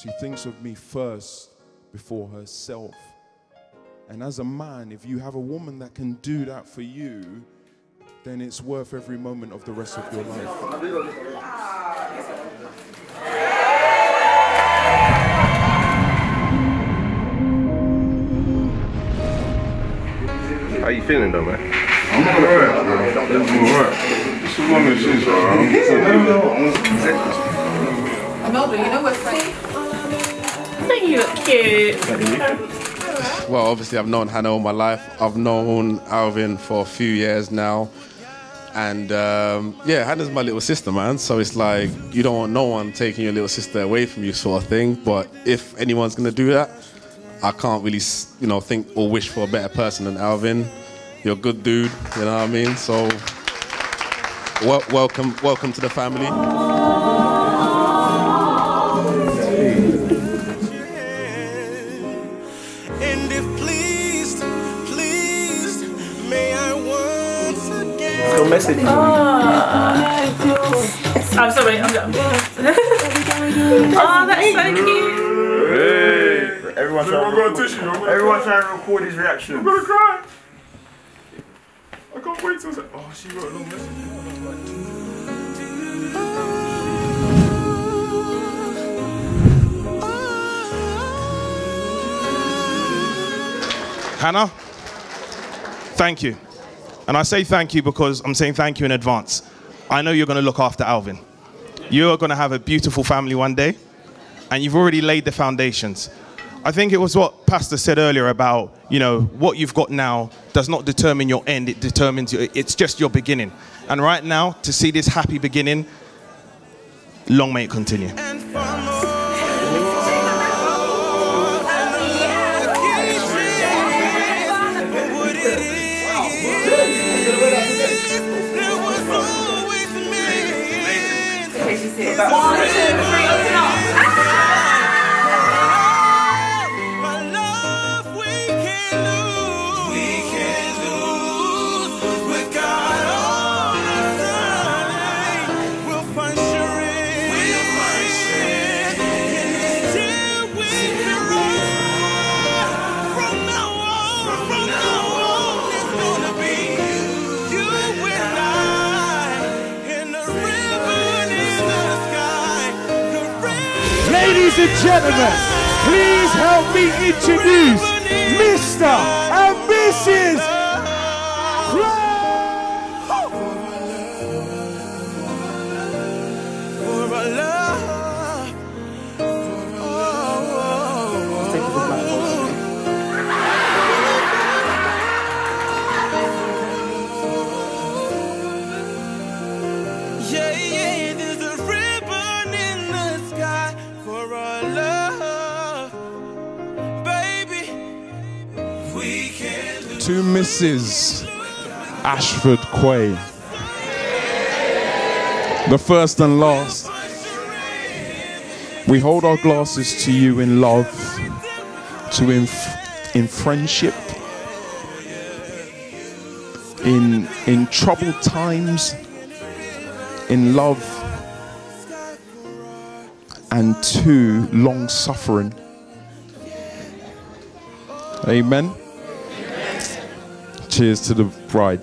She thinks of me first before herself. And as a man, if you have a woman that can do that for you, then it's worth every moment of the rest of your life. How you feeling though, man? I'm alright. I'm alright. This is one of the things, Melba, you know what's funny? You look cute. Well, obviously, I've known Hannah all my life. I've known Alvin for a few years now. And um, yeah, Hannah's my little sister, man. So it's like you don't want no one taking your little sister away from you, sort of thing. But if anyone's gonna do that, I can't really, you know, think or wish for a better person than Alvin. You're a good dude, you know what I mean? So, wel- welcome, welcome to the family. Again. Little message. Ah. I'm sorry, I'm done. oh, that's so cute. Hey! Everyone trying, got a tissue. Gonna everyone trying to record his reaction. I'm gonna cry. I can't wait till. Oh, she wrote a long message. Hannah, thank you. And I say thank you because I'm saying thank you in advance. I know you're going to look after Alvin. You are going to have a beautiful family one day, and you've already laid the foundations. I think it was what Pastor said earlier about, you know, what you've got now does not determine your end, it determines your, it's just your beginning. And right now, to see this happy beginning, long may it continue. Meant. Ladies and gentlemen, please help me introduce Mr. and Mrs. To Mrs. Ashford Quaye. The first and last. We hold our glasses to you in love, to in, in friendship, in, in troubled times, in love, and to long suffering. Amen. Cheers to the bride.